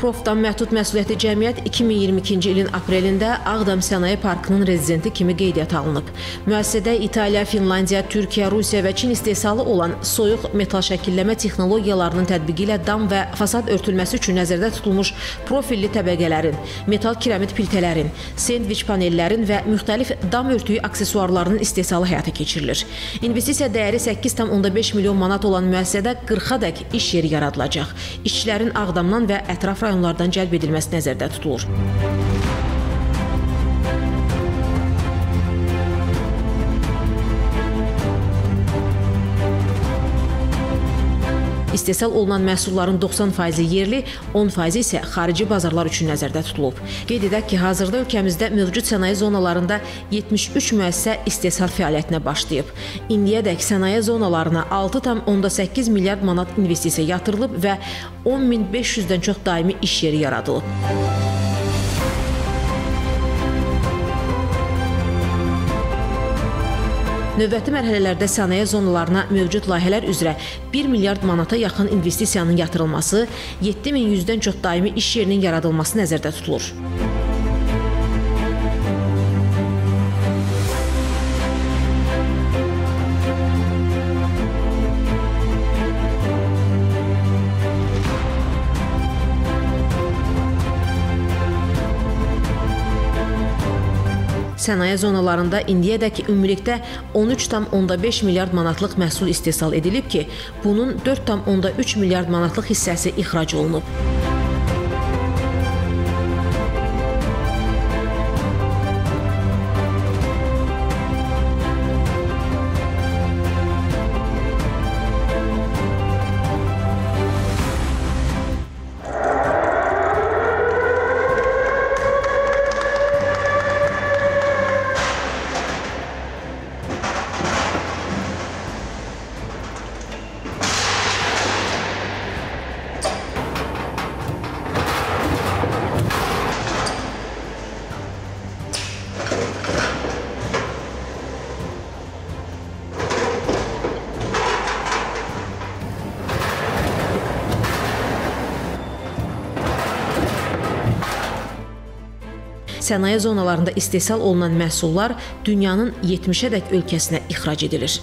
Profdan Məhdud Məsuliyyətli Cəmiyyət 2022-ci ilin aprelində Ağdam Sənaye Parkının rezidenti kimi qeydiyyata alınıb. Müəssisədə İtaliya, Finlandiya, Türkiyə, Rusiya və Çin istehsalı olan soyuq metal şəkilləmə texnologiyalarının tətbiqi ilə dam və fasad örtülməsi üçün nəzərdə tutulmuş profilli təbəqələrin, metal kiremit piltələrin, sendviç panellərin və müxtəlif dam örtüyü aksesuarlarının istehsalı həyata keçirilir. İnvestisiya dəyəri 8,5 milyon manat olan müəssisədə 40-a dək iş yeri yaradılacaq. İşçilərin Ağdamdan və ətraf rayonlardan cəlb edilməsi nəzərdə tutulur. İstehsal olunan məhsulların 90%-i yerli, 10%-i isə xarici bazarlar üçün nəzərdə tutulub. Qeyd edək ki, hazırda ölkəmizdə mövcud sənaye zonalarında 73 müəssisə istehsal fəaliyyətinə başlayıb. İndiyədək sənaye zonalarına 6,8 milyard manat investisiya yatırılıb və 10500-dən çox daimi iş yeri yaradılıb. Növbəti mərhələlərdə sənaye zonalarına mövcud layihələr üzrə 1 milyard manata yaxın investisiyanın yatırılması, 7100-dən çox daimi iş yerinin yaradılması nəzərdə tutulur. Sənaye zonalarında indiyədək ümumilikdə 13,5 milyard manatlıq məhsul istehsal edilib ki, bunun 4,3 milyard manatlıq hissəsi ixrac olunub. Sənaye zonalarında istehsal olunan məhsullar dünyanın 70-ədək ölkəsinə ixrac edilir.